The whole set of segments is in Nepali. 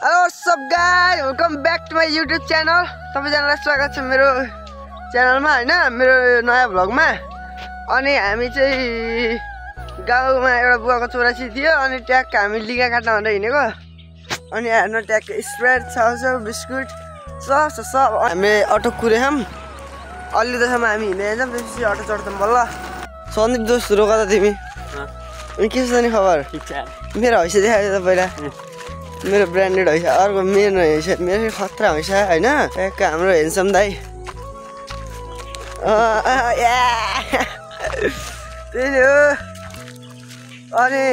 Hello sub guys welcome back to my YouTube channel सबैजनालाई स्वागत छ मेरो च्यानलमा होइन? मेरो नयाँ भ्लगमा अनि हामी चाहिँ गाउँमा एउटा बुवाको छोराछी थियो अनि ट्याक हामी लिगा काट्न भनेर हिँडेको। अनि हेर्नु ट्याक स्प्रेड छ बिस्कुट छ सब हामी अटो कुरेछौँ। अलि जसम्म हामी हिँड्दै त्यसपछि अटो चढ्छौँ बल्ल। सन्दीप दोस्त त तिमी। के छ नि खबर? मेरो हैसियत देखायो त पहिला। मेरो ब्रान्डेड हैछ अर्को मेरो मेरो खतरा हैछ होइन? ट्याक्क हाम्रो हेन्सम दाई। त्यही हो। अनि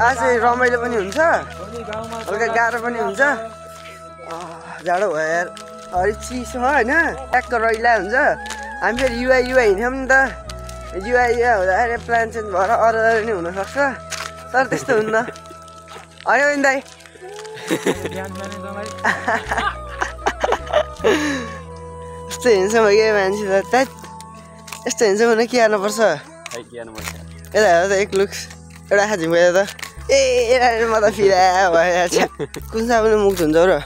आज रमाइलो पनि हुन्छ। हल्का गाह्रो पनि हुन्छ। जाडो भयो यार अलिक चिसो होइन? ट्याक्क रैला हुन्छ। हामी फेरि युवा युवा हिँड्यौँ नि त। युवा युवा हुँदाखेरि प्लान चेन्ज भएर अरू अरू नि हुनसक्छ। तर त्यस्तो हुन्न। होइन दाइ यस्तो हिँड्छ भयो क्या मान्छे त त्यहाँ यस्तो हिँड्छ भने के हाल्नुपर्छ यता हेर त एक लुक्स एउटा आँखा झिम्काएर त ए म त फिरा भइरहेको छ कुन चाहिँ पनि मुक्त हुन्छ र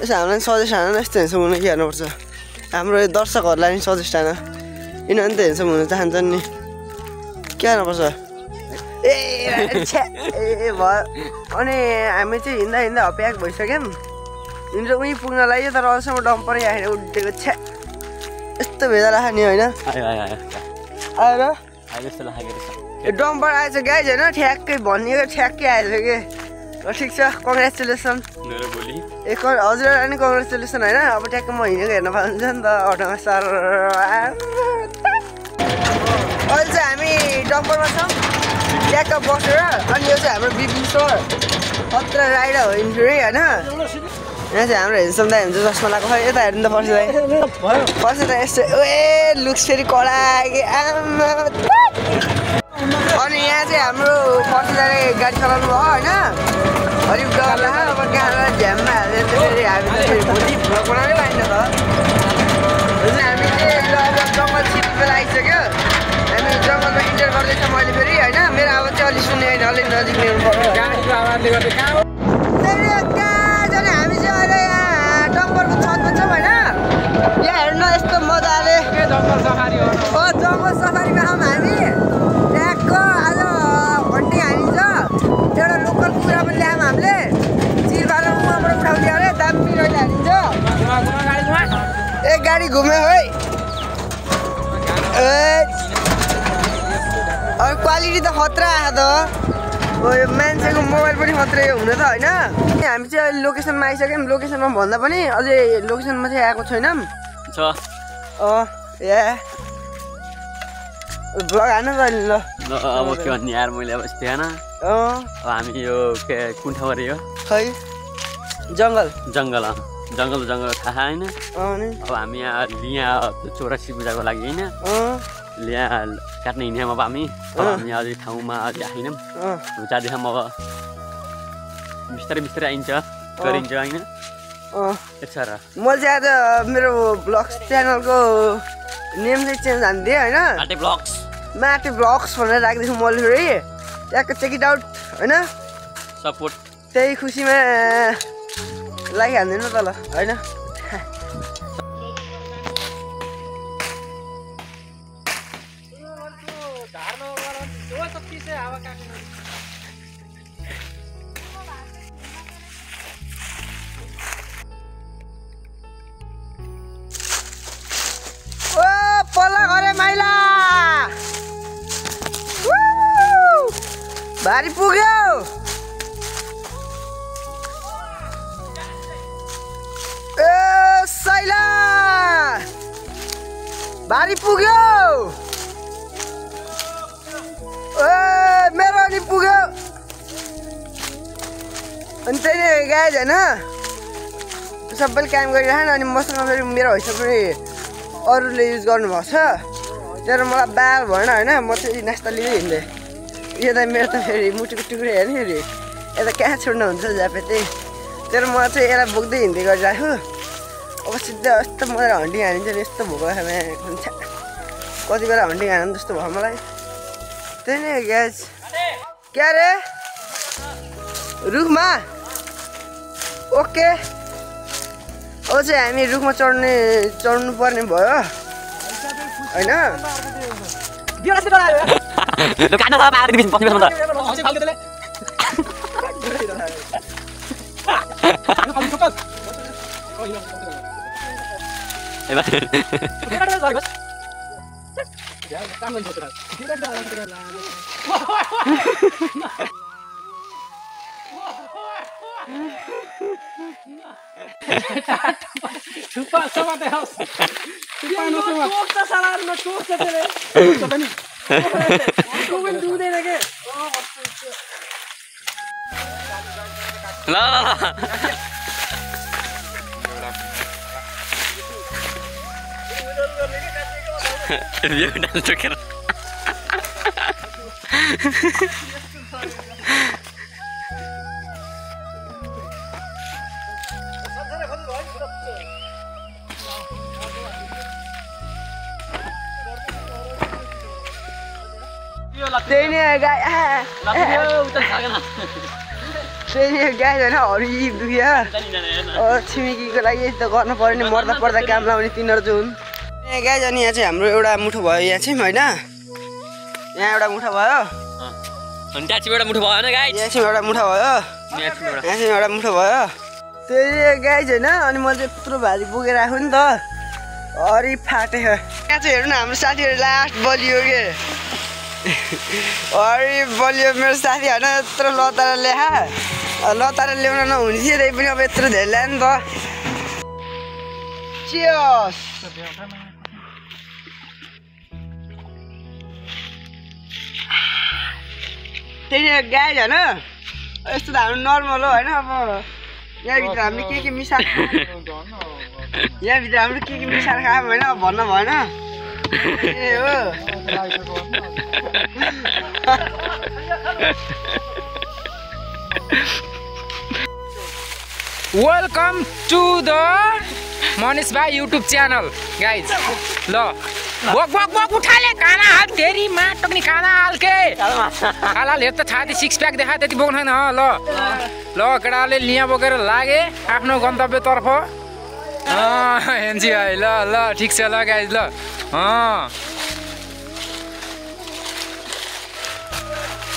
यसो हामीलाई सजेस्ट हान यस्तो हिँड्छ हुन के हाल्नुपर्छ हाम्रो यो दर्शकहरूलाई नि सजेस्ट हान यिनीहरू त हिँड्छ हुन चाहन्छन् नि के हाल्नुपर्छ ए ए भयो अनि हामी चाहिँ हिँड्दा हिँड्दा हप्याक भइसक्यौँ। हिँडेर उहीँ पुग्न लाग्यो तर अझसम्म डम्परै आएर उड्डेको छ्या यस्तो भेजा राख नि होइन आएर। डम्पर आएछ गाइज होइन? ठ्याक्कै भनिएको ठ्याक्कै आएछ कि ठिक छ। कङ्ग्रेचुलेसन ए क हजुरहरूलाई नि कङ्ग्रेचुलेसन होइन? अब ट्याक्कै म हिँडेको हेर्न पाउँछ नि त। अटोमा सर अहिले चाहिँ हामी डम्परमा छौँ। ट्याक्क बसेर अनि यो चाहिँ हाम्रो बिपी स्टोर खतरा राइडर हो इन्फ्युरी होइन यहाँ चाहिँ हाम्रो हेन्सम दाई हुन्छ चस्मा लगाएको खै यता हेर्नु त पर्छ दाइ पर्छ त यस्तो ए लुक्स फेरि कडा कि आमा अनि यहाँ चाहिँ हाम्रो पर्सिजाले गाडी चलाउनु भयो होइन अलिक डर अब कहाँ झ्याममा हालेर फेरि हामी त फेरि भोलि भ्लग बनाउनै पाइन्छ त हुन्छ हामी चाहिँ ल अब जङ्गल छिप्पेर आइसक्यो हामी जङ्गलमा इन्टर गर्दैछौँ अहिले फेरि होइन मेरो आवाज चाहिँ अलिक सुन्ने होइन अलिक नजिक ल्याउनु पर्यो त्यही कहाँ जाने हामी चाहिँ अहिले यहाँ डम्बरको छतमा छौँ होइन? यहाँ हेर्नु यस्तो मजाले। हो? जङ्गल सफारीमा छौँ हामी। ट्याक्क आज भन्टी हानिन्छ। एउटा लोकल कुखुरा पनि ल्यायौँ हामीले। चिरबार उहाँबाट उठाउने अरे दामी रहिले हानिन्छ। ए गाडी घुम्यो है। ए क्वालिटी त खतरा आएको त। यो मान्छेको मोबाइल पनि खत्रै हुन त होइन? हामी चाहिँ अहिले लोकेसनमा आइसक्यौँ। लोकेसनमा भन्दा पनि अझै लोकेसनमा चाहिँ आएको छैनौँ। अँ या भ्लग हान त अहिले ल। अब के भन्ने यार मैले अब यस्तो हामी यो के कुन ठाउँ अरे यो? खै? जङ्गल। जङ्गल जङ्गल जङ्गल थाहा होइन अब हामी यहाँ यहाँ चौरासी पूजाको लागि होइन। काट्न हिँड्यौँ अब हामी अँ। हामी अझै ठाउँमा अझै आएनौँ जाँदैछौँ अब बिस्तारै बिस्तारै आइन्छ गरिन्छ होइन र मैले चाहिँ आज मेरो ब्लग्स च्यानलको नेम चाहिँ चेन्ज हानिदिएँ होइन ब्लग्स माटे ब्लग्स भनेर राख्दैछु मैले फेरि त्यहाँको चेक इट आउट होइन सपोर्ट त्यही खुसीमा लागि हान्दिनँ त ल होइन भारी पुग्यो ए मेरो नि पुग्यो अनि त्यही गाइज होइन सबैले काम गरिरहेन अनि मसँग फेरि मेरो हैसा पनि अरूले युज गर्नुभएको छ तर मलाई बाल भएन होइन म चाहिँ नास्ता लिँदै हिँड्थेँ यो त मेरो त फेरि मुटुको टुक्रो हेर्ने फेरि यता कहाँ छोड्नु हुन्छ जापे त्यही तर म चाहिँ यसलाई बोक्दै हिँड्दै गरिरहेको अब सिधा यस्तो मलाई हन्डी हानिन्छ नि यस्तो भोक हुन्छ कति बेला हन्डी हानु जस्तो भयो मलाई त्यही नै ग्यास क्या रे रुखमा ओके अब चाहिँ हामी रुखमा चढ्ने चढ्नु पर्ने भयो होइन खाना छ आएर बस्नु त ए भाइ ल ल ल यो डान्स टोकेर त्यही नै गाई आ, त्यही नै गाई होइन हरि दुखिया छिमेकीको लागि यस्तो गर्नु पऱ्यो नि मर्दा पर्दा काम लाउने तिनीहरू जो हुन् गाई जाने यहाँ चाहिँ हाम्रो एउटा मुठो भयो यहाँ चाहिँ होइन? यहाँ एउटा मुठो भयो। अनि ट्याचीबाट मुठो भएन गाई यहाँ चाहिँ एउटा मुठो भयो। यहाँ चाहिँ एउटा मुठो भयो। त्यही गाई होइन? अनि मैले यत्रो भाजी बोकेर आएको नि त। हरि फाटेछ यहाँ चाहिँ हेर्नु न हाम्रो साथीहरू लास्ट बलियो के? हरि बलियो मेरो साथी होइन यत्रो लताएर ल्याहा लताएर ल्याउन नहुने थियो त्यही पनि अब यत्रो धेरै ल्यायो नि त! त्यही गाई होइन यस्तो त हाम्रो नर्मल हो होइन अब यहाँभित्र हामीले के के मिसाएर यहाँभित्र हामीले के के मिसाएर खायौँ होइन अब भन्न भएन ए हो वेलकम टु द मनिष भाइ युट्युब च्यानल गाइज ल बक बक बक उठाले खाना हाल तेरी माँ टक्ने खाना हाल के। खाला हेर त छाती सिक्स प्याक देखा त्यति बोक्नु छैन ल। ल केटाले लिया बोकेर लागे आफ्नो गन्तव्यतर्फ एनजी भाइ ल ल ठिक छ ल गाइज ल।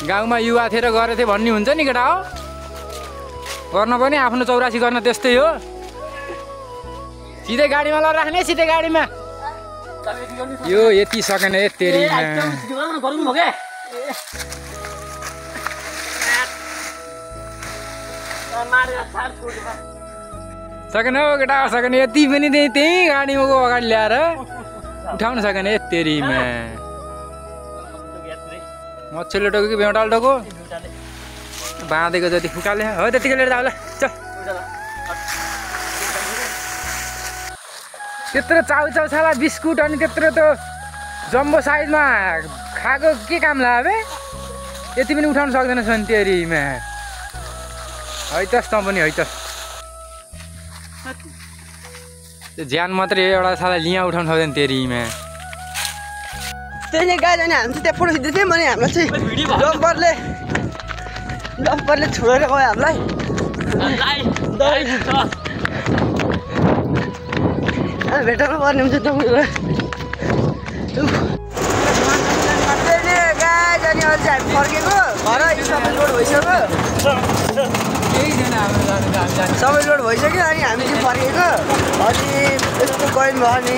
गाउँमा युवा थिएर गरेको थिएँ भन्ने हुन्छ नि केटा हो? गर्न पनि आफ्नो चौरासी गर्न त्यस्तै हो। सिधै गाडीमा ल राख्ने सिधै गाडीमा। यो यति सकेन ए तेरीमा सकेन हौ केटा सकेन यति पनि त्यही त्यही गाडीमा अगाडि ल्याएर। उठाउनु सकेन ए तेरीमा मच्छरले टोक्यो कि बेउटाले टोको बाँधेको जति फुकाले हो त्यतिकै लिएर जाऊ ल चल। त्यत्रो चाउ चाउ छाला बिस्कुट अनि त्यत्रो त जम्बो साइजमा खाएको के काम लाग्यो बे? यति पनि उठाउनु सक्दैन नि तेरीमा है तस् त पनि है त त्यो ज्यान मात्रै एउटा साला लिया उठाउनु सक्दैन तेरीमा। त्यही नै गाई जाने हामी चाहिँ त्यहाँ फोटो खिच्दै थियौँ भने हामीलाई चाहिँ। डम्परले डम्परले छोडेर गयो हामीलाई। हामी भेटाउनु पर्ने हुन्छ तपाईँलाई। त्यही नै गाई जाने अहिले हामी फर्केको। घर सबै लोड भइसक्यो। सबै लोड भइसक्यो अनि हामी चाहिँ फर्केको। अनि यस्तो गयौँ भयो नि।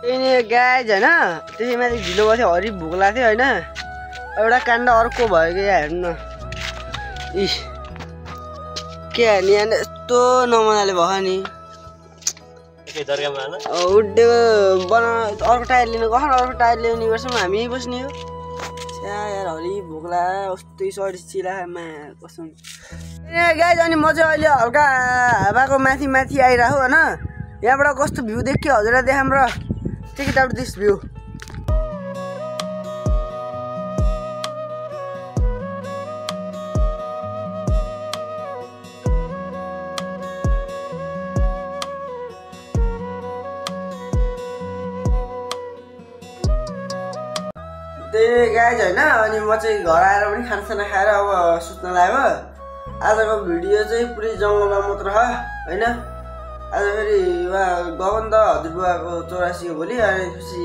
त्यही नै गाई होइन? त्यसै माथि ढिलो गर्थ्यो हरि भोक लाग्थ्यो होइन? एउटा काण्ड अर्को भयो कि यहाँ हेर्नु न। इस। के हाल्ने यस्तो नमनाले भयो नि। उड्यो बना अर्को टायर लिनु गएको अर्को टायर ल्याउने गर्छौँ हामी बस्ने हो। यार हरि भोक लाग्यो कस्तो सरी चिलामा कसम। ए गाई जाने म चाहिँ अहिले हल्का हावाको माथि माथि आइरहेको होइन? यहाँबाट कस्तो भ्यू देखियो? हजुरलाई देखाम र। It out this view guys होइन? अनि म चाहिँ घर आएर पनि खानासाना खाएर अब सुत्न लाग्यो आजको भिडियो चाहिँ पुरै जङ्गलमा मात्र होइन? आज फेरि उहाँ गगन त हजुरबुवाको चौरासीको भोलि अनि त्यसपछि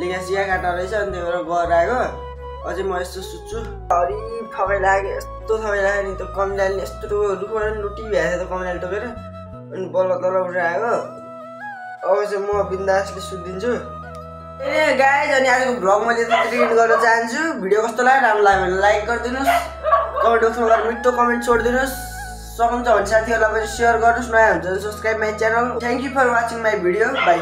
लिङ्गा सिया काट्न रहेछ अनि त्यही भएर गएर आएको। अझै म यस्तो सुत्छु। हरि थकाइ लाग्यो यस्तो थकाइ लाग्यो नि त कमिलाले यस्तो नि लुटी भ्याएको थियो त कमिलाले टोकेर अनि बल्ल तल उठेर आएको। अब चाहिँ म बिन्दासले सुत्दिन्छु। ए गाइज अनि आजको भ्लग मैले एन्ड गर्न चाहन्छु। भिडियो कस्तो लाग्यो? राम्रो लाग्यो भने लाइक गरिदिनुहोस्। कमेन्ट बक्समा गएर मिठो कमेन्ट छोडिदिनुहोस्। सक्नुहुन्छ भने साथीहरूलाई पनि सेयर गर्नुहोस्। नयाँ हुन्छ भने subscribe my channel thank you for watching my video bye